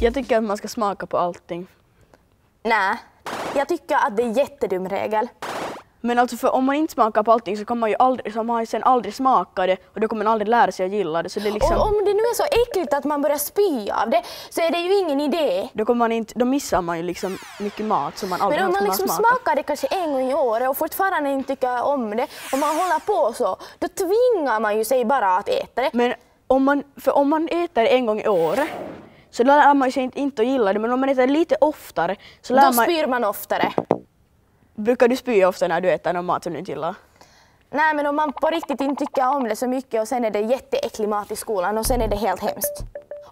Jag tycker att man ska smaka på allting. Nej, jag tycker att det är en jättedum regel. Men alltså för om man inte smakar på allting så kan man ju aldrig, så man sen aldrig smakat det och då kommer man aldrig lära sig att gilla det. Så det är liksom, Och om det nu är så äckligt att man börjar spy av det så är det ju ingen idé. då, kommer man inte, då missar man ju liksom mycket mat som man aldrig Men om man liksom har smakat. smakar det kanske en gång i året och fortfarande inte tycker om det och man håller på så, då tvingar man ju sig bara att äta det. Men om man, för om man äter en gång i året så lär man sig inte, inte att gilla det men om man äter lite oftare så lär Då man... spyr man oftare. Brukar du spy ofta när du äter någon mat som du inte gillar? Nej men om man på riktigt inte tycker om det så mycket och sen är det jätteäcklig mat i skolan och sen är det helt hemskt.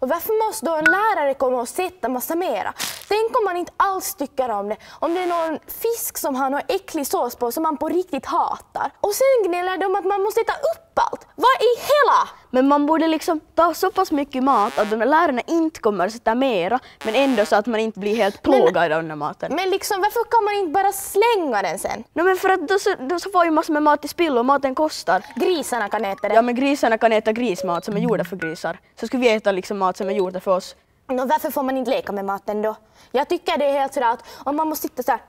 Och varför måste då en lärare komma och sätta massa mera? Tänk om man inte alls tycker om det. Om det är någon fisk som har någon äcklig sås på som man på riktigt hatar. Och sen gnäller de att man måste äta upp allt. I? Men man borde liksom ta så pass mycket mat att de där lärarna inte kommer att sätta mera men ändå så att man inte blir helt plågad av den där maten. Men liksom varför kan man inte bara slänga den sen? No, men för att då, så, då så får ju massor med mat till spill och maten kostar. Grisarna kan äta det. Ja men grisarna kan äta grismat som är gjorda för grisar. Så ska vi äta liksom mat som är gjorda för oss. Nå, varför får man inte leka med maten då? Jag tycker det är helt sådär att om man måste sitta så här.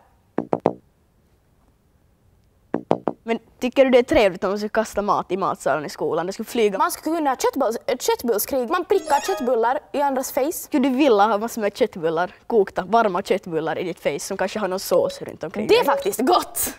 Men tycker du det är trevligt om man ska kasta mat i matsalen i skolan? Det skulle flyga. Man ska kunna ha köttbulls, köttbullskrig. Man prickar köttbullar i andras face. Skulle du vilja ha massor med köttbullar, kokta, varma köttbullar i ditt face som kanske har någon sås runt omkring Det är dig? faktiskt gott!